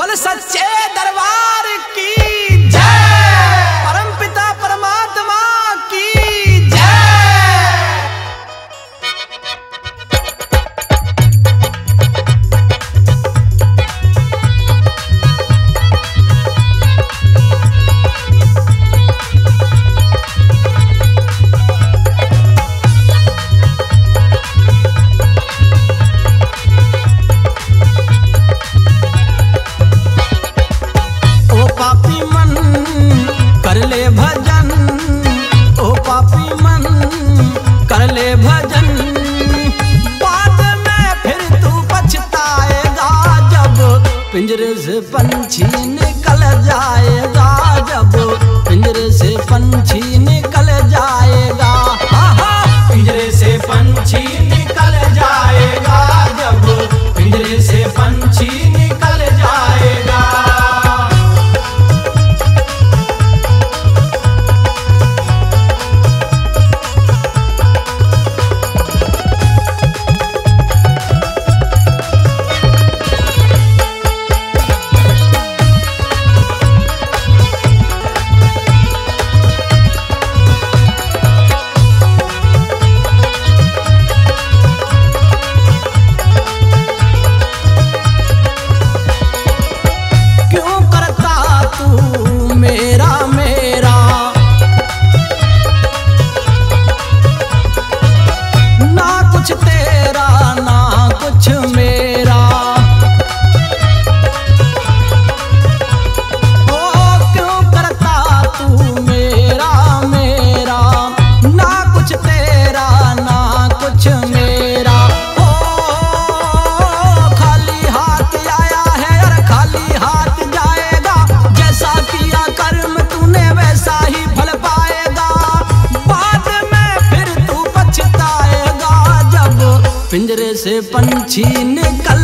बोल सच्चे दरबार की से पंछी निकल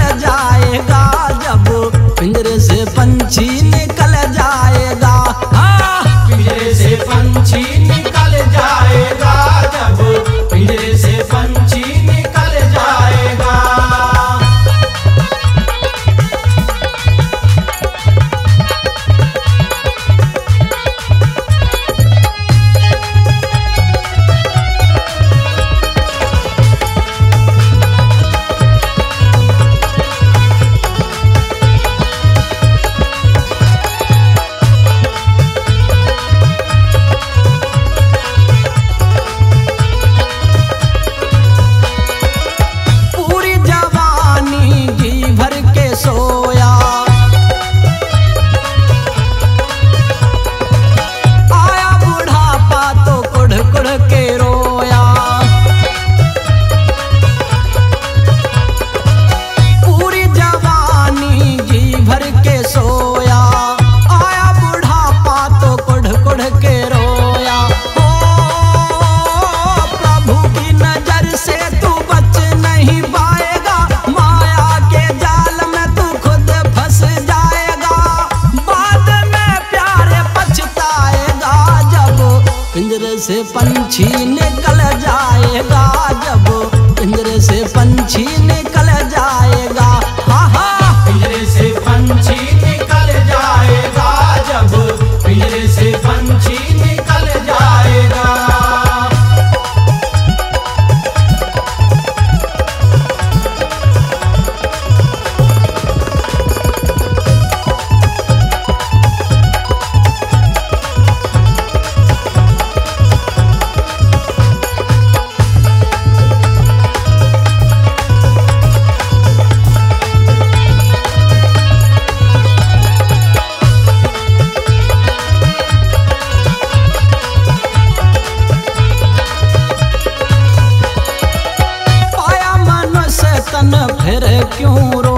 न फिर क्यों रो?